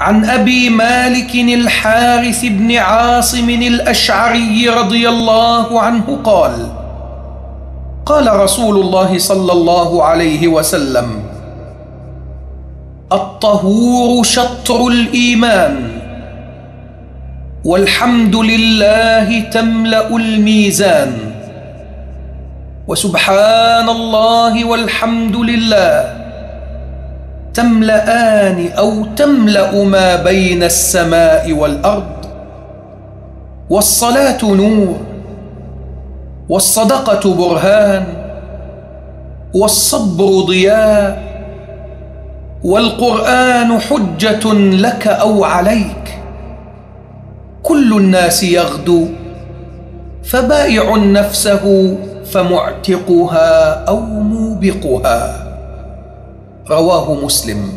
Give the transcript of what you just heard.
عن أبي مالك الحارث بن عاصم الأشعري رضي الله عنه قال قال رسول الله صلى الله عليه وسلم الطهور شطر الإيمان والحمد لله تملأ الميزان وسبحان الله والحمد لله. تملأان أو تملأ ما بين السماء والأرض. والصلاة نور والصدقة برهان والصبر ضياء والقرآن حجة لك أو عليك. كل الناس يغدو فبائع نفسه فمعتقها أو موبقها. رواه مسلم.